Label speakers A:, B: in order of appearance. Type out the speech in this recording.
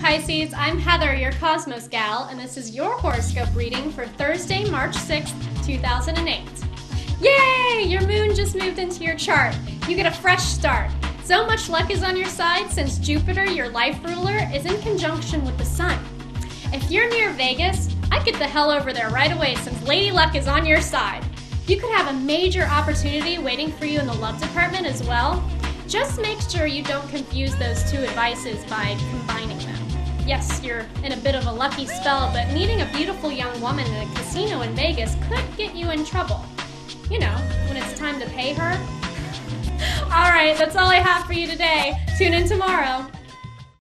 A: Pisces. I'm Heather, your Cosmos gal, and this is your horoscope reading for Thursday, March 6th, 2008. Yay! Your moon just moved into your chart. You get a fresh start. So much luck is on your side since Jupiter, your life ruler, is in conjunction with the sun. If you're near Vegas, I'd get the hell over there right away since Lady Luck is on your side. You could have a major opportunity waiting for you in the love department as well. Just make sure you don't confuse those two advices by combining them. Yes, you're in a bit of a lucky spell, but meeting a beautiful young woman in a casino in Vegas could get you in trouble. You know, when it's time to pay her. all right, that's all I have for you today. Tune in tomorrow.